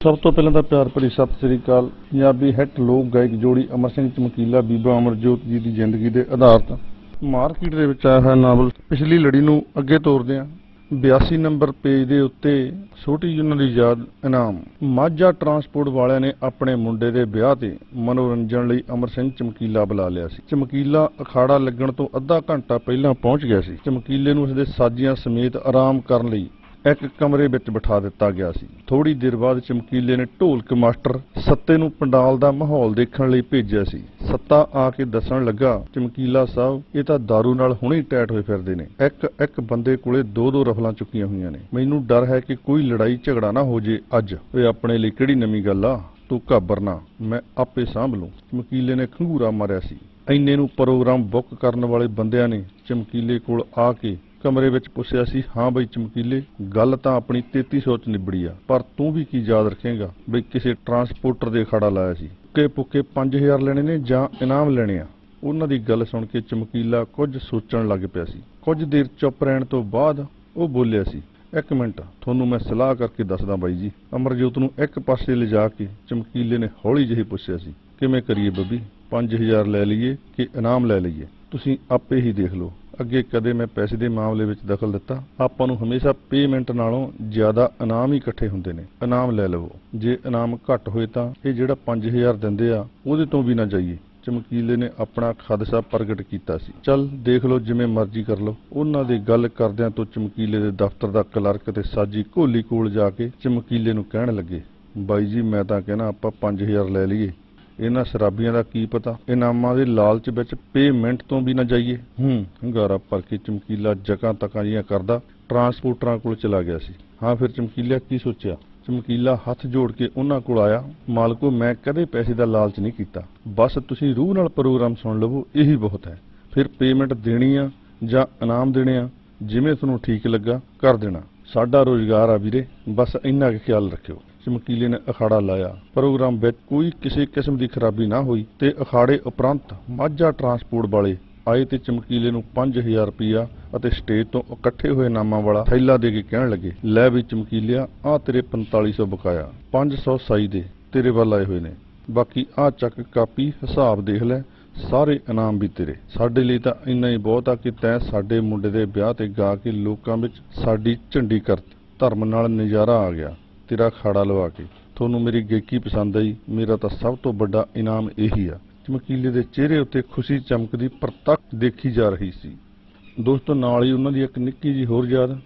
ਸਭ ਤੋਂ ਪਹਿਲਾਂ ਤਾਂ ਪਿਆਰ ਭਰੀ ਸਤਿ ਸ੍ਰੀ ਅਕਾਲ। ਪੰਜਾਬੀ ਹਿੱਟ ਲੋਕ ਗਾਇਕ ਜੋੜੀ ਅਮਰ ਸਿੰਘ ਚਮਕੀਲਾ, ਬੀਬਾ ਅਮਰਜੋਤ ਜੀ ਦੀ ਜ਼ਿੰਦਗੀ ਦੇ ਆਧਾਰਿਤ ਮਾਰਕੀਟ ਦੇ ਵਿੱਚ ਆਇਆ ਹੈ ਨਾਵਲ ਪਿਛਲੀ ਲੜੀ ਨੂੰ ਅੱਗੇ ਤੋਰਦੇ ਹਾਂ 82 ਨੰਬਰ ਪੇਜ ਦੇ ਉੱਤੇ ਛੋਟੀ ਜਿਹੀ ਉਹਨਾਂ ਦੀ ਯਾਦ ਇਨਾਮ। ਮਾਝਾ ਟਰਾਂਸਪੋਰਟ ਵਾਲਿਆਂ ਨੇ ਆਪਣੇ ਮੁੰਡੇ ਦੇ ਵਿਆਹ ਤੇ ਮਨੋਰੰਜਨ ਲਈ ਅਮਰ ਸਿੰਘ ਚਮਕੀਲਾ ਬੁਲਾ ਲਿਆ ਸੀ। ਚਮਕੀਲਾ ਅਖਾੜਾ ਲੱਗਣ ਤੋਂ ਅੱਧਾ ਘੰਟਾ ਪਹਿਲਾਂ ਪਹੁੰਚ ਗਿਆ ਸੀ। ਚਮਕੀਲੇ ਨੂੰ ਉਸਦੇ ਸਾਜੀਆਂ ਸਮੇਤ ਆਰਾਮ ਕਰਨ ਲਈ ਇੱਕ ਕਮਰੇ ਵਿੱਚ ਬਿਠਾ ਦਿੱਤਾ ਗਿਆ ਸੀ। ਥੋੜੀ ਦੇਰ ਬਾਅਦ ਚਮਕੀਲੇ ਨੇ ਢੋਲਕ ਮਾਸਟਰ ਸੱਤੇ ਨੂੰ ਪੰਡਾਲ ਦਾ ਮਾਹੌਲ ਦੇਖਣ ਲਈ ਭੇਜਿਆ ਸੀ। ਸੱਤਾ ਆ ਕੇ ਦੱਸਣ ਲੱਗਾ, ਚਮਕੀਲਾ ਸਾਹਿਬ, ਇਹ ਤਾਂ दारू ਨਾਲ ਹੁਣੇ ਟੈਟ ਹੋਏ ਫਿਰਦੇ ਨੇ। ਇੱਕ ਇੱਕ ਬੰਦੇ ਕੋਲੇ ਦੋ ਦੋ ਰਫਲਾਂ ਚੁੱਕੀਆਂ ਹੋਈਆਂ ਨੇ। ਮੈਨੂੰ ਡਰ ਹੈ ਕਿ ਕੋਈ ਲੜਾਈ ਝਗੜਾ ਨਾ ਹੋ ਜੇ ਅੱਜ। ਓਏ ਆਪਣੇ ਲਈ ਕਿਹੜੀ ਨਵੀਂ ਗੱਲ ਆ? ਤੂੰ ਘਾਬਰਨਾ ਮੈਂ ਆਪੇ ਸਾਂਭ ਲੂੰ। ਚਮਕੀਲੇ ਨੇ ਖੰਗੂਰਾ ਮਾਰਿਆ ਸੀ। ਐਨੇ ਨੂੰ ਪ੍ਰੋਗਰਾਮ ਬੁੱਕ ਕਰਨ ਵਾਲੇ ਬੰਦਿਆਂ ਨੇ ਚਮਕੀਲੇ ਕੋਲ ਆ ਕੇ ਕਮਰੇ ਵਿੱਚ ਪੁੱਛਿਆ ਸੀ, ਹਾਂ ਬਈ ਚਮਕੀਲੇ, ਗੱਲ ਤਾਂ ਆਪਣੀ 3300 ਚ ਨਿਬੜੀ ਆ, ਪਰ ਤੂੰ ਵੀ ਕੀ ਯਾਦ ਰੱਖੇਗਾ ਬਈ ਕਿਸੇ ਟਰਾਂਸਪੋਰਟਰ ਦੇ ਖੜਾ ਲਾਇਆ ਸੀ? ਕਿ ਪੁੱਕੇ 5000 ਲੈਣੇ ਨੇ ਜਾਂ ਇਨਾਮ ਲੈਣੇ ਆ? ਉਹਨਾਂ ਦੀ ਗੱਲ ਸੁਣ ਕੇ ਚਮਕੀਲਾ ਕੁਝ ਸੋਚਣ ਲੱਗ ਪਿਆ ਸੀ। ਕੁਝ ਦੇਰ ਚੁੱਪ ਰਹਿਣ ਤੋਂ ਬਾਅਦ ਉਹ ਬੋਲਿਆ ਸੀ, ਇੱਕ ਮਿੰਟ, ਤੁਹਾਨੂੰ ਮੈਂ ਸਲਾਹ ਕਰਕੇ ਦੱਸਦਾ ਬਾਈ ਜੀ। ਅਮਰਜੋਤ ਨੂੰ ਇੱਕ ਪਾਸੇ ਲਿਜਾ ਕੇ ਚਮਕੀਲੇ ਨੇ ਹੌਲੀ ਜਿਹੀ ਪੁੱਛਿਆ ਸੀ, ਕਿਵੇਂ ਕਰੀਏ ਬੱਬੀ? 5000 ਲੈ ਲਈਏ ਕਿ ਇਨਾਮ ਲੈ ਲਈਏ? ਤੁਸੀਂ ਆਪੇ ਹੀ ਦੇਖ ਲਓ। ਅੱਗੇ ਕਦੇ ਮੈਂ ਪੈਸੇ ਦੇ ਮਾਮਲੇ ਵਿੱਚ ਦਖਲ ਦਿੱਤਾ, ਆਪਾਂ ਨੂੰ ਹਮੇਸ਼ਾ ਪੇਮੈਂਟ ਨਾਲੋਂ ਜ਼ਿਆਦਾ ਇਨਾਮ ਹੀ ਇਕੱਠੇ ਹੁੰਦੇ ਨੇ। ਇਨਾਮ ਲੈ ਲਵੋ। ਜੇ ਇਨਾਮ ਘੱਟ ਹੋਏ ਤਾਂ ਇਹ ਜਿਹੜਾ 5000 ਦਿੰਦੇ ਆ, ਉਹਦੇ ਤੋਂ ਵੀ ਨਾ ਜਾਈਏ। ਚਮਕੀਲੇ ਨੇ ਆਪਣਾ ਖਦਸ਼ਾ ਪ੍ਰਗਟ ਕੀਤਾ ਸੀ। ਚੱਲ ਦੇਖ ਲਓ, ਜਿਵੇਂ ਮਰਜ਼ੀ ਕਰ ਲਓ। ਉਹਨਾਂ ਦੀ ਗੱਲ ਕਰਦਿਆਂ ਤੋਂ ਚਮਕੀਲੇ ਦੇ ਦਫ਼ਤਰ ਦਾ ਕਲਰਕ ਤੇ ਸਾਜੀ ਕੋਲੀ ਕੋਲ ਜਾ ਕੇ ਚਮਕੀਲੇ ਨੂੰ ਕਹਿਣ ਲੱਗੇ, ਬਾਈ ਜੀ, ਮੈਂ ਤਾਂ ਕਹਿਣਾ ਆਪਾਂ 5000 ਲੈ ਲਈਏ। ਇਹਨਾਂ ਸ਼ਰਾਬੀਆਂ ਦਾ ਕੀ ਪਤਾ? ਇਨਾਮਾਂ ਦੇ ਲਾਲਚ ਵਿੱਚ ਪੇਮੈਂਟ ਤੋਂ ਵੀ ਨਾ ਜਾਈਏ। ਹੂੰ, ਹੰਗਾਰਾ ਭਰ ਕੇ ਚਮਕੀਲਾ ਜਕਾਂ ਤਕਾਂ ਜੀਆਂ ਕਰਦਾ ਟਰਾਂਸਪੋਰਟਰਾਂ ਕੋਲ ਚਲਾ ਗਿਆ ਸੀ। ਹਾਂ, ਫਿਰ ਚਮਕੀਲਾ ਕੀ ਸੋਚਿਆ? ਚਮਕੀਲਾ ਹੱਥ ਜੋੜ ਕੇ ਉਹਨਾਂ ਕੋਲ ਆਇਆ, ਮਾਲਕੋ, ਮੈਂ ਕਦੇ ਪੈਸੇ ਦਾ ਲਾਲਚ ਨਹੀਂ ਕੀਤਾ। ਬਸ ਤੁਸੀਂ ਰੂਹ ਨਾਲ ਪ੍ਰੋਗਰਾਮ ਸੁਣ ਲਵੋ, ਇਹੀ ਬਹੁਤ ਹੈ। ਫਿਰ ਪੇਮੈਂਟ ਦੇਣੀ ਆ ਜਾਂ ਇਨਾਮ ਦੇਣੇ ਆ, ਜਿਵੇਂ ਤੁਹਾਨੂੰ ਠੀਕ ਲੱਗਾ, ਕਰ ਦੇਣਾ। ਸਾਡਾ ਰੋਜ਼ਗਾਰ ਆ ਵੀਰੇ, ਬਸ ਇੰਨਾ ਕੁ ਖਿਆਲ ਰੱਖਿਓ। ਚਮਕੀਲੇ ਨੇ ਅਖਾੜਾ ਲਾਇਆ। ਪ੍ਰੋਗਰਾਮ ਵਿੱਚ ਕੋਈ ਕਿਸੇ ਕਿਸਮ ਦੀ ਖਰਾਬੀ ਨਾ ਹੋਈ ਤੇ ਅਖਾੜੇ ਉਪਰੰਤ ਮਾਝਾ ਟਰਾਂਸਪੋਰਟ ਵਾਲੇ ਆਏ ਤੇ ਚਮਕੀਲੇ ਨੂੰ 5000 ਰੁਪਇਆ ਅਤੇ ਸਟੇਜ ਤੋਂ ਇਕੱਠੇ ਹੋਏ ਨਾਮਾਂ ਵਾਲਾ ਥੈਲਾ ਦੇ ਕੇ ਕਹਿਣ ਲੱਗੇ, ਲੈ ਵੀ ਚਮਕੀਲਿਆ ਆ ਤੇਰੇ 4500 ਬਕਾਇਆ 500 ਸਾਈ ਦੇ, ਤੇਰੇ ਵੱਲ ਆਏ ਹੋਏ ਨੇ। ਬਾਕੀ ਆ ਚੱਕ ਕਾਪੀ ਹਿਸਾਬ ਦੇਖ ਲੈ ਸਾਰੇ ਇਨਾਮ ਵੀ ਤੇਰੇ। ਸਾਡੇ ਲਈ ਤਾਂ ਇੰਨਾ ਹੀ ਬਹੁਤ ਆ ਕਿ ਤੈਂ ਸਾਡੇ ਮੁੰਡੇ ਦੇ ਵਿਆਹ ਤੇ ਗਾ ਕੇ ਲੋਕਾਂ ਵਿੱਚ ਸਾਡੀ ਝੰਡੀ ਕਰ ਧਰਮ ਨਾਲ ਨਜ਼ਾਰਾ ਆ ਗਿਆ। ਤੇਰਾ ਖਾੜਾ ਲਵਾ ਕੇ। ਤੁਹਾਨੂੰ ਮੇਰੀ ਗਾਇਕੀ ਪਸੰਦ ਆਈ। ਮੇਰਾ ਤਾਂ ਸਭ ਤੋਂ ਵੱਡਾ ਇਨਾਮ ਇਹੀ ਆ। ਚਮਕੀਲੇ ਦੇ ਚਿਹਰੇ ਉੱਤੇ ਖੁਸ਼ੀ ਚਮਕਦੀ ਪ੍ਰਤੱਖ ਦੇਖੀ ਜਾ ਰਹੀ ਸੀ। ਦੋਸਤੋ, ਨਾਲ ਹੀ ਉਹਨਾਂ ਦੀ ਇੱਕ ਨਿੱਕੀ ਜੀ ਹੋਰ ਯਾਦ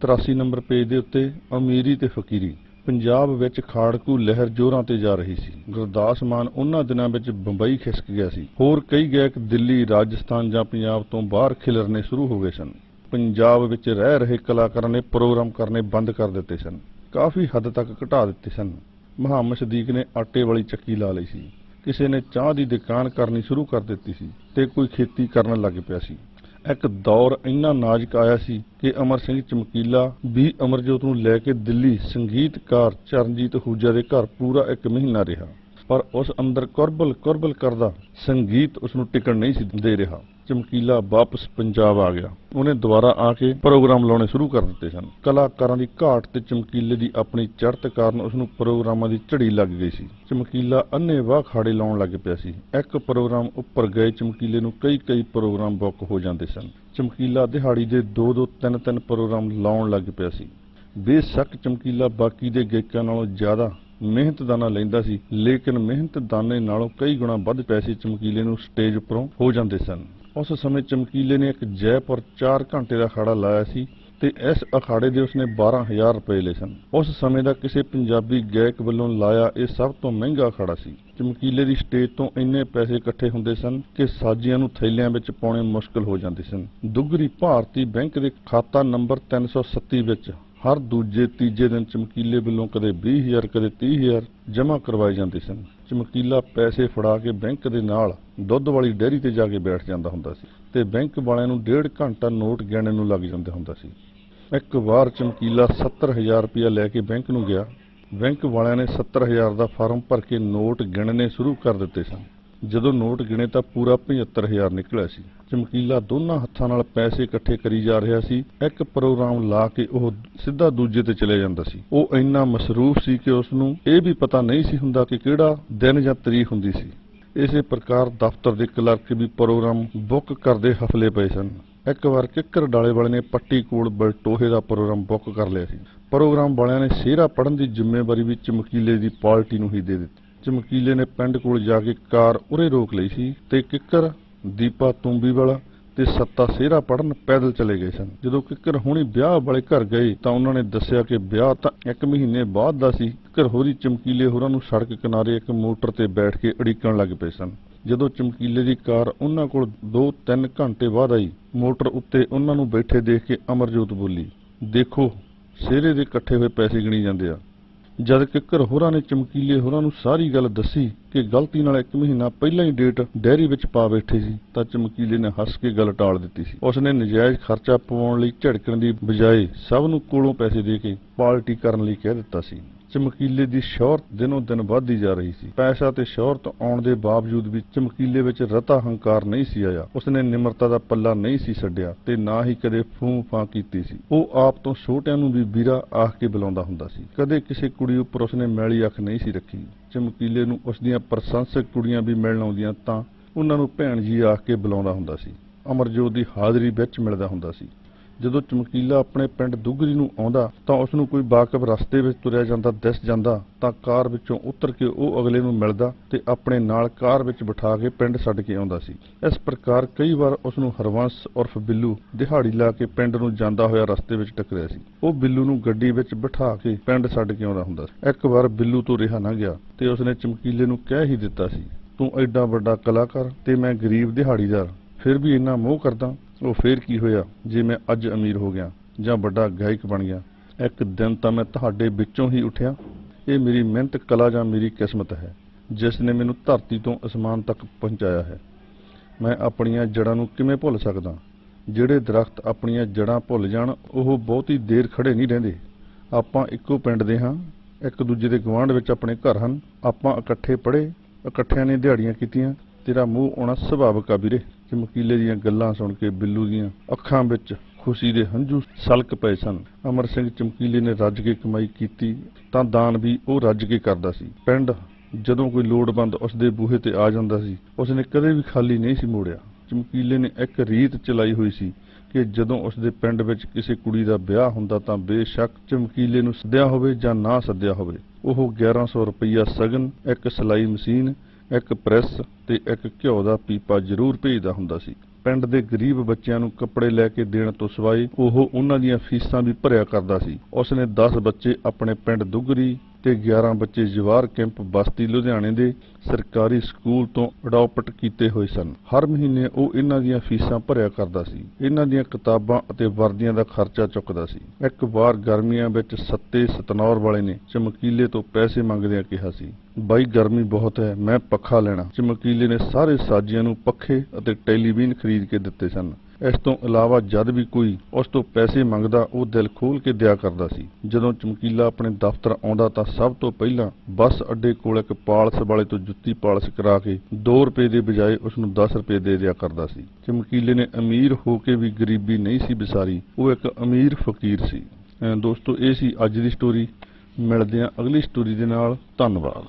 83 ਨੰਬਰ ਪੇਜ ਦੇ ਉੱਤੇ, ਅਮੀਰੀ ਤੇ ਫਕੀਰੀ। ਪੰਜਾਬ ਵਿੱਚ ਖਾੜਕੂ ਲਹਿਰ ਜ਼ੋਰਾਂ ਤੇ ਜਾ ਰਹੀ ਸੀ। ਗੁਰਦਾਸ ਮਾਨ ਉਹਨਾਂ ਦਿਨਾਂ ਵਿੱਚ ਬੰਬਈ ਖਿਸਕ ਗਿਆ ਸੀ। ਹੋਰ ਕਈ ਗਾਇਕ ਦਿੱਲੀ, ਰਾਜਸਥਾਨ ਜਾਂ ਪੰਜਾਬ ਤੋਂ ਬਾਹਰ ਖਿਲਰਨੇ ਸ਼ੁਰੂ ਹੋ ਗਏ ਸਨ। ਪੰਜਾਬ ਵਿੱਚ ਰਹਿ ਰਹੇ ਕਲਾਕਾਰਾਂ ਨੇ ਪ੍ਰੋਗਰਾਮ ਕਰਨੇ ਬੰਦ ਕਰ ਦਿੱਤੇ ਸਨ। ਕਾਫੀ ਹੱਦ ਤੱਕ ਘਟਾ ਦਿੱਤੇ ਸਨ। ਮੁਹੰਮਦ ਸਦੀਕ ਨੇ ਆਟੇ ਵਾਲੀ ਚੱਕੀ ਲਾ ਲਈ ਸੀ। ਕਿਸੇ ਨੇ ਚਾਹ ਦੀ ਦੁਕਾਨ ਕਰਨੀ ਸ਼ੁਰੂ ਕਰ ਦਿੱਤੀ ਸੀ ਤੇ ਕੋਈ ਖੇਤੀ ਕਰਨ ਲੱਗ ਪਿਆ ਸੀ। ਇੱਕ ਦੌਰ ਇੰਨਾ ਨਾਜ਼ੁਕ ਆਇਆ ਸੀ ਕਿ ਅਮਰ ਸਿੰਘ ਚਮਕੀਲਾ ਵੀ ਅਮਰਜੋਤ ਨੂੰ ਲੈ ਕੇ ਦਿੱਲੀ ਸੰਗੀਤਕਾਰ ਚਰਨਜੀਤ ਹੂਜਾ ਦੇ ਘਰ ਪੂਰਾ ਇੱਕ ਮਹੀਨਾ ਰਿਹਾ। ਪਰ ਉਸ ਅੰਦਰ ਕੁਰਬਲ ਕੁਰਬਲ ਕਰਦਾ ਸੰਗੀਤ ਉਸ ਨੂੰ ਟਿਕਣ ਨਹੀਂ ਸੀ ਦੇ ਰਿਹਾ। ਚਮਕੀਲਾ ਵਾਪਸ ਪੰਜਾਬ ਆ ਗਿਆ। ਉਹਨੇ ਦੁਬਾਰਾ ਆ ਕੇ ਪ੍ਰੋਗਰਾਮ ਲਾਉਣੇ ਸ਼ੁਰੂ ਕਰ ਦਿੱਤੇ ਸਨ। ਕਲਾਕਾਰਾਂ ਦੀ ਘਾਟ ਤੇ ਚਮਕੀਲੇ ਦੀ ਆਪਣੀ ਚੜ੍ਹਤ ਕਾਰਨ ਉਸ ਨੂੰ ਪ੍ਰੋਗਰਾਮਾਂ ਦੀ ਝੜੀ ਲੱਗ ਗਈ ਸੀ। ਚਮਕੀਲਾ ਅੰਨੇ ਵਾਹ ਖਾੜੇ ਲਾਉਣ ਲੱਗ ਪਿਆ ਸੀ। ਇੱਕ ਪ੍ਰੋਗਰਾਮ ਉੱਪਰ ਗਏ ਚਮਕੀਲੇ ਨੂੰ ਕਈ ਕਈ ਪ੍ਰੋਗਰਾਮ ਬੁੱਕ ਹੋ ਜਾਂਦੇ ਸਨ। ਚਮਕੀਲਾ ਦਿਹਾੜੀ ਦੇ ਦੋ ਦੋ ਤਿੰਨ ਤਿੰਨ ਪ੍ਰੋਗਰਾਮ ਲਾਉਣ ਲੱਗ ਪਿਆ ਸੀ। ਬੇਸ਼ੱਕ ਚਮਕੀਲਾ ਬਾਕੀ ਦੇ ਗਾਇਕਾਂ ਨਾਲੋਂ ਜ਼ਿਆਦਾ ਮਿਹਨਤਦਾਨਾ ਲੈਂਦਾ ਸੀ, ਲੇਕਿਨ ਮਿਹਨਤਦਾਨੇ ਨਾਲੋਂ ਕਈ ਗੁਣਾ ਵੱਧ ਪੈਸੇ ਚਮਕੀਲੇ ਨੂੰ ਸਟੇਜ ਉੱਪਰੋਂ ਹੋ ਜਾਂਦੇ ਸਨ। ਉਸ ਸਮੇਂ ਚਮਕੀਲੇ ਨੇ ਇੱਕ ਜੈਪੁਰ 4 ਘੰਟੇ ਦਾ ਅਖਾੜਾ ਲਾਇਆ ਸੀ ਤੇ ਇਸ ਅਖਾੜੇ ਦੇ ਉਸਨੇ 12000 ਰੁਪਏ ਲਏ ਸਨ। ਉਸ ਸਮੇਂ ਦਾ ਕਿਸੇ ਪੰਜਾਬੀ ਗਾਇਕ ਵੱਲੋਂ ਲਾਇਆ ਇਹ ਸਭ ਤੋਂ ਮਹਿੰਗਾ ਅਖਾੜਾ ਸੀ। ਚਮਕੀਲੇ ਦੀ ਸਟੇਜ ਤੋਂ ਇੰਨੇ ਪੈਸੇ ਇਕੱਠੇ ਹੁੰਦੇ ਸਨ ਕਿ ਸਾਜੀਆਂ ਨੂੰ ਥੈਲਿਆਂ ਵਿੱਚ ਪਾਉਣੇ ਮੁਸ਼ਕਲ ਹੋ ਜਾਂਦੇ ਸਨ। ਦੁੱਗਰੀ ਭਾਰਤੀ ਬੈਂਕ ਦੇ ਖਾਤਾ ਨੰਬਰ 337 ਵਿੱਚ ਹਰ ਦੂਜੇ ਤੀਜੇ ਦਿਨ ਚਮਕੀਲੇ ਵੱਲੋਂ ਕਦੇ 20000 ਕਦੇ 30000 ਜਮ੍ਹਾਂ ਕਰਵਾਏ ਜਾਂਦੇ ਸਨ। ਚਮਕੀਲਾ ਪੈਸੇ ਫੜਾ ਕੇ ਬੈਂਕ ਦੇ ਨਾਲ ਦੁੱਧ ਵਾਲੀ ਡੇਅਰੀ ਤੇ ਜਾ ਕੇ ਬੈਠ ਜਾਂਦਾ ਹੁੰਦਾ ਸੀ ਤੇ ਬੈਂਕ ਵਾਲਿਆਂ ਨੂੰ ਡੇਢ ਘੰਟਾ ਨੋਟ ਗਿਣਨ ਨੂੰ ਲੱਗ ਜਾਂਦਾ ਹੁੰਦਾ ਸੀ। ਇੱਕ ਵਾਰ ਚਮਕੀਲਾ 70000 ਰੁਪਇਆ ਲੈ ਕੇ ਬੈਂਕ ਨੂੰ ਗਿਆ। ਬੈਂਕ ਵਾਲਿਆਂ ਨੇ 70000 ਦਾ ਫਾਰਮ ਭਰ ਕੇ ਨੋਟ ਗਿਣਨੇ ਸ਼ੁਰੂ ਕਰ ਦਿੱਤੇ ਸਨ। ਜਦੋਂ ਨੋਟ ਗਿਣੇ ਤਾਂ ਪੂਰਾ 75000 ਨਿਕਲਿਆ ਸੀ। ਚਮਕੀਲਾ ਦੋਨਾਂ ਹੱਥਾਂ ਨਾਲ ਪੈਸੇ ਇਕੱਠੇ ਕਰੀ ਜਾ ਰਿਹਾ ਸੀ। ਇੱਕ ਪ੍ਰੋਗਰਾਮ ਲਾ ਕੇ ਉਹ ਸਿੱਧਾ ਦੂਜੇ ਤੇ ਚਲੇ ਜਾਂਦਾ ਸੀ। ਉਹ ਇੰਨਾ ਮਸਰੂਫ ਸੀ ਕਿ ਉਸ ਨੂੰ ਇਹ ਵੀ ਪਤਾ ਨਹੀਂ ਸੀ ਹੁੰਦਾ ਕਿ ਕਿਹੜਾ ਦਿਨ ਜਾਂ ਤਰੀਕ ਹੁੰਦੀ ਸੀ। ਇਸੇ ਪ੍ਰਕਾਰ ਦਫ਼ਤਰ ਦੇ ਕਲਰਕ ਵੀ ਪ੍ਰੋਗਰਾਮ ਬੁੱਕ ਕਰਦੇ ਹਫਲੇ ਪਏ ਸਨ। ਇੱਕ ਵਾਰ ਕਿੱਕਰ ਡਾਲੇ ਵਾਲੇ ਨੇ ਪੱਟੀ ਕੋਲ ਬਲਟੋਹੇ ਦਾ ਪ੍ਰੋਗਰਾਮ ਬੁੱਕ ਕਰ ਲਿਆ ਸੀ। ਪ੍ਰੋਗਰਾਮ ਵਾਲਿਆਂ ਨੇ ਸਿਹਰਾ ਪੜਨ ਦੀ ਜ਼ਿੰਮੇਵਾਰੀ ਵੀ ਚਮਕੀਲੇ ਦੀ ਪਾਰਟੀ ਨੂੰ ਹੀ ਦੇ ਦਿੱਤੀ। ਚਮਕੀਲੇ ਨੇ ਪਿੰਡ ਕੋਲ ਜਾ ਕੇ ਕਾਰ ਉਰੇ ਰੋਕ ਲਈ ਸੀ ਤੇ ਕਿੱਕਰ, ਦੀਪਾ ਤੁੰਬੀ ਵਾਲਾ ਤੇ ਸੱਤਾ ਸਿਹਰਾ ਪੜਨ ਪੈਦਲ ਚਲੇ ਗਏ ਸਨ। ਜਦੋਂ ਕਿੱਕਰ ਹੁਣੀ ਵਿਆਹ ਵਾਲੇ ਘਰ ਗਏ ਤਾਂ ਉਹਨਾਂ ਨੇ ਦੱਸਿਆ ਕਿ ਵਿਆਹ ਤਾਂ ਇੱਕ ਮਹੀਨੇ ਬਾਅਦ ਦਾ ਸੀ। ਕਿੱਕਰ ਹੋਰੀ ਚਮਕੀਲੇ ਹੋਰਾਂ ਨੂੰ ਸੜਕ ਕਿਨਾਰੇ ਇੱਕ ਮੋਟਰ ਤੇ ਬੈਠ ਕੇ ਅੜਿੱਕਣ ਲੱਗ ਪਏ ਸਨ। ਜਦੋਂ ਚਮਕੀਲੇ ਦੀ ਕਾਰ ਉਹਨਾਂ ਕੋਲ 2-3 ਘੰਟੇ ਬਾਅਦ ਆਈ, ਮੋਟਰ ਉੱਤੇ ਉਹਨਾਂ ਨੂੰ ਬੈਠੇ ਦੇਖ ਕੇ ਅਮਰਜੋਤ ਬੋਲੀ, ਦੇਖੋ, ਸਿਹਰੇ ਦੇ ਇਕੱਠੇ ਹੋਏ ਪੈਸੇ ਗਿਣੀ ਜਾਂਦੇ ਆ। ਜਦ ਕਿੱਕਰ ਹੋਰਾਂ ਨੇ ਚਮਕੀਲੇ ਹੋਰਾਂ ਨੂੰ ਸਾਰੀ ਗੱਲ ਦੱਸੀ ਕਿ ਗਲਤੀ ਨਾਲ ਇੱਕ ਮਹੀਨਾ ਪਹਿਲਾਂ ਹੀ ਡੇਟ ਡੈਰੀ ਵਿੱਚ ਪਾ ਬੈਠੇ ਸੀ, ਤਾਂ ਚਮਕੀਲੇ ਨੇ ਹੱਸ ਕੇ ਗੱਲ ਟਾਲ ਦਿੱਤੀ ਸੀ। ਉਸਨੇ ਨਜਾਇਜ਼ ਖਰਚਾ ਪਵਾਉਣ ਲਈ ਝੜਕਣ ਦੀ ਬਜਾਏ ਸਭ ਨੂੰ ਕੋਲੋਂ ਪੈਸੇ ਦੇ ਕੇ ਪਾਰਟੀ ਕਰਨ ਲਈ ਕਹਿ ਦਿੱਤਾ ਸੀ। ਚਮਕੀਲੇ ਦੀ ਸ਼ੌਹਰਤ ਦਿਨੋਂ ਦਿਨ ਵੱਧਦੀ ਜਾ ਰਹੀ ਸੀ। ਪੈਸਾ ਤੇ ਸ਼ੌਹਰਤ ਆਉਣ ਦੇ ਬਾਵਜੂਦ ਵੀ ਚਮਕੀਲੇ ਵਿੱਚ ਰਤਾ ਹੰਕਾਰ ਨਹੀਂ ਸੀ ਆਇਆ। ਉਸਨੇ ਨਿਮਰਤਾ ਦਾ ਪੱਲਾ ਨਹੀਂ ਸੀ ਛੱਡਿਆ ਤੇ ਨਾ ਹੀ ਕਦੇ ਫੂੰ ਫਾਂ ਕੀਤੀ ਸੀ। ਉਹ ਆਪ ਤੋਂ ਛੋਟਿਆਂ ਨੂੰ ਵੀ ਵੀਰਾ ਆਖ ਕੇ ਬੁਲਾਉਂਦਾ ਹੁੰਦਾ ਸੀ। ਕਦੇ ਕਿਸੇ ਕੁੜੀ ਉੱਪਰ ਉਸਨੇ ਮੈਲੀ ਅੱਖ ਨਹੀਂ ਸੀ ਰੱਖੀ। ਚਮਕੀਲੇ ਨੂੰ ਉਸ ਦੀਆਂ ਪ੍ਰਸ਼ੰਸਕ ਕੁੜੀਆਂ ਵੀ ਮਿਲਣ ਆਉਂਦੀਆਂ ਤਾਂ ਉਹਨਾਂ ਨੂੰ ਭੈਣ ਜੀ ਆਖ ਕੇ ਬੁਲਾਉਂਦਾ ਹੁੰਦਾ ਸੀ। ਅਮਰਜੋਤ ਦੀ ਹਾਜ਼ਰੀ ਵਿੱਚ ਮਿਲਦਾ ਹੁੰਦਾ ਸੀ। ਜਦੋਂ ਚਮਕੀਲਾ ਆਪਣੇ ਪਿੰਡ ਦੁੱਗਰੀ ਨੂੰ ਆਉਂਦਾ ਤਾਂ ਉਸ ਨੂੰ ਕੋਈ ਬਾਕਬ ਰਸਤੇ ਵਿੱਚ ਤੁਰਿਆ ਜਾਂਦਾ, ਦਿਸ ਜਾਂਦਾ ਤਾਂ ਕਾਰ ਵਿੱਚੋਂ ਉਤਰ ਕੇ ਉਹ ਅਗਲੇ ਨੂੰ ਮਿਲਦਾ ਤੇ ਆਪਣੇ ਨਾਲ ਕਾਰ ਵਿੱਚ ਬਿਠਾ ਕੇ ਪਿੰਡ ਛੱਡ ਕੇ ਆਉਂਦਾ ਸੀ। ਇਸ ਪ੍ਰਕਾਰ ਕਈ ਵਾਰ ਉਸ ਨੂੰ ਹਰਵੰਸ ਉਰਫ ਬਿੱਲੂ ਦਿਹਾੜੀ ਲਾ ਕੇ ਪਿੰਡ ਨੂੰ ਜਾਂਦਾ ਹੋਇਆ ਰਸਤੇ ਵਿੱਚ ਟਕਰਿਆ ਸੀ। ਉਹ ਬਿੱਲੂ ਨੂੰ ਗੱਡੀ ਵਿੱਚ ਬਿਠਾ ਕੇ ਪਿੰਡ ਛੱਡ ਕੇ ਆਉਂਦਾ ਹੁੰਦਾ ਸੀ। ਇੱਕ ਵਾਰ ਬਿੱਲੂ ਤੋਂ ਰਿਹਾ ਨਾ ਗਿਆ ਤੇ ਉਸਨੇ ਚਮਕੀਲੇ ਨੂੰ ਕਹਿ ਹੀ ਦਿੱਤਾ ਸੀ, ਤੂੰ ਐਡਾ ਵੱਡਾ ਕਲਾਕਾਰ ਤੇ ਮੈਂ ਗਰੀਬ ਦਿਹਾੜੀਦਾਰ, ਫਿਰ ਵੀ ਇੰਨਾ ਮੋਹ ਕਰਦਾ ਉਹ ਫੇਰ ਕੀ ਹੋਇਆ? ਜੇ ਮੈਂ ਅੱਜ ਅਮੀਰ ਹੋ ਗਿਆ ਜਾਂ ਵੱਡਾ ਗਾਇਕ ਬਣ ਗਿਆ, ਇੱਕ ਦਿਨ ਤਾਂ ਮੈਂ ਤੁਹਾਡੇ ਵਿੱਚੋਂ ਹੀ ਉੱਠਿਆ। ਇਹ ਮੇਰੀ ਮਿਹਨਤ ਕਲਾ ਜਾਂ ਮੇਰੀ ਕਿਸਮਤ ਹੈ, ਜਿਸ ਨੇ ਮੈਨੂੰ ਧਰਤੀ ਤੋਂ ਅਸਮਾਨ ਤੱਕ ਪਹੁੰਚਾਇਆ ਹੈ। ਮੈਂ ਆਪਣੀਆਂ ਜੜ੍ਹਾਂ ਨੂੰ ਕਿਵੇਂ ਭੁੱਲ ਸਕਦਾ? ਜਿਹੜੇ ਦਰਖਤ ਆਪਣੀਆਂ ਜੜ੍ਹਾਂ ਭੁੱਲ ਜਾਣ, ਉਹ ਬਹੁਤੀ ਦੇਰ ਖੜੇ ਨਹੀਂ ਰਹਿੰਦੇ। ਆਪਾਂ ਇੱਕੋ ਪਿੰਡ ਦੇ ਹਾਂ, ਇੱਕ ਦੂਜੇ ਦੇ ਗੁਆਂਢ ਵਿੱਚ ਆਪਣੇ ਘਰ ਹਨ। ਆਪਾਂ ਇਕੱਠੇ ਪੜ੍ਹੇ, ਇਕੱਠਿਆਂ ਨੇ ਦਿਹਾੜੀਆਂ ਕੀਤੀਆਂ। ਤੇਰਾ ਮੂੰਹ ਆਉਣਾ ਸੁਭਾਵਿਕ ਆ ਵੀਰੇ। ਚਮਕੀਲੇ ਦੀਆਂ ਗੱਲਾਂ ਸੁਣ ਕੇ ਬਿੱਲੂ ਦੀਆਂ ਅੱਖਾਂ ਵਿੱਚ ਖੁਸ਼ੀ ਦੇ ਹੰਝੂ ਸਲਕ ਪਏ ਸਨ। ਅਮਰ ਸਿੰਘ ਚਮਕੀਲੇ ਨੇ ਰੱਜ ਕੇ ਕਮਾਈ ਕੀਤੀ ਤਾਂ ਦਾਨ ਵੀ ਉਹ ਰੱਜ ਕੇ ਕਰਦਾ ਸੀ। ਪਿੰਡ ਜਦੋਂ ਕੋਈ ਲੋੜਵੰਦ ਉਸਦੇ ਬੂਹੇ ਤੇ ਆ ਜਾਂਦਾ ਸੀ, ਉਸਨੇ ਕਦੇ ਵੀ ਖਾਲੀ ਨਹੀਂ ਸੀ ਮੋੜਿਆ। ਚਮਕੀਲੇ ਨੇ ਇੱਕ ਰੀਤ ਚਲਾਈ ਹੋਈ ਸੀ ਕਿ ਜਦੋਂ ਉਸਦੇ ਪਿੰਡ ਵਿੱਚ ਕਿਸੇ ਕੁੜੀ ਦਾ ਵਿਆਹ ਹੁੰਦਾ ਤਾਂ ਬੇਸ਼ੱਕ ਚਮਕੀਲੇ ਨੂੰ ਸੱਦਿਆ ਹੋਵੇ ਜਾਂ ਨਾ ਸੱਦਿਆ ਹੋਵੇ। ਉਹ 1100 ਰੁਪਈਆ ਸਗਨ, ਇੱਕ ਸਿਲਾਈ ਮਸ਼ੀਨ ਇੱਕ ਪ੍ਰੈਸ ਤੇ ਇੱਕ ਘਿਓ ਦਾ ਪੀਪਾ ਜ਼ਰੂਰ ਭੇਜਦਾ ਹੁੰਦਾ ਸੀ। ਪਿੰਡ ਦੇ ਗਰੀਬ ਬੱਚਿਆਂ ਨੂੰ ਕੱਪੜੇ ਲੈ ਕੇ ਦੇਣ ਤੋਂ ਸਿਵਾਏ ਉਹ ਉਹਨਾਂ ਦੀਆਂ ਫੀਸਾਂ ਵੀ ਭਰਿਆ ਕਰਦਾ ਸੀ। ਉਸਨੇ 10 ਬੱਚੇ ਆਪਣੇ ਪਿੰਡ ਦੁੱਗਰੀ ਤੇ 11 ਬੱਚੇ ਜਵਾਰ ਕੈਂਪ ਬਸਤੀ ਲੁਧਿਆਣੇ ਦੇ ਸਰਕਾਰੀ ਸਕੂਲ ਤੋਂ ਅਡਾਪਟ ਕੀਤੇ ਹੋਏ ਸਨ। ਹਰ ਮਹੀਨੇ ਉਹ ਇਹਨਾਂ ਦੀਆਂ ਫੀਸਾਂ ਭਰਿਆ ਕਰਦਾ ਸੀ। ਇਹਨਾਂ ਦੀਆਂ ਕਿਤਾਬਾਂ ਅਤੇ ਵਰਦੀਆਂ ਦਾ ਖਰਚਾ ਚੁੱਕਦਾ ਸੀ। ਇੱਕ ਵਾਰ ਗਰਮੀਆਂ ਵਿੱਚ ਸੱਤੇ ਸਤਨੌਰ ਵਾਲੇ ਨੇ ਚਮਕੀਲੇ ਤੋਂ ਪੈਸੇ ਮੰਗਦਿਆਂ ਕਿਹਾ ਸੀ, ਬਾਈ, ਗਰਮੀ ਬਹੁਤ ਹੈ, ਮੈਂ ਪੱਖਾ ਲੈਣਾ। ਚਮਕੀਲੇ ਨੇ ਸਾਰੇ ਸਾਜੀਆਂ ਨੂੰ ਪੱਖੇ ਅਤੇ ਟੈਲੀਵਿਜ਼ਨ ਖਰੀਦ ਕੇ ਦਿੱਤੇ ਸਨ। ਇਸ ਤੋਂ ਇਲਾਵਾ ਜਦ ਵੀ ਕੋਈ ਉਸ ਤੋਂ ਪੈਸੇ ਮੰਗਦਾ, ਉਹ ਦਿਲ ਖੋਲ ਕੇ ਦਿਆ ਕਰਦਾ ਸੀ। ਜਦੋਂ ਚਮਕੀਲਾ ਆਪਣੇ ਦਫ਼ਤਰ ਆਉਂਦਾ ਤਾਂ ਸਭ ਤੋਂ ਪਹਿਲਾਂ ਬੱਸ ਅੱਡੇ ਕੋਲ ਇੱਕ ਪਾਲਸ ਵਾਲੇ ਤੋਂ ਜੁੱਤੀ ਪਾਲਸ ਕਰਾ ਕੇ 2 ਰੁਪਏ ਦੇ ਬਜਾਏ ਉਸ ਨੂੰ 10 ਰੁਪਏ ਦੇ ਦਿਆ ਕਰਦਾ ਸੀ। ਚਮਕੀਲੇ ਨੇ ਅਮੀਰ ਹੋ ਕੇ ਵੀ ਗਰੀਬੀ ਨਹੀਂ ਸੀ ਵਿਸਾਰੀ। ਉਹ ਇੱਕ ਅਮੀਰ ਫਕੀਰ ਸੀ। ਦੋਸਤੋ, ਇਹ ਸੀ ਅੱਜ ਦੀ ਸਟੋਰੀ ਮਿਲਦੇ ਹਾਂ ਅਗਲੀ ਸਟੋਰੀ ਦੇ ਨਾਲ। ਧੰਨਵਾਦ।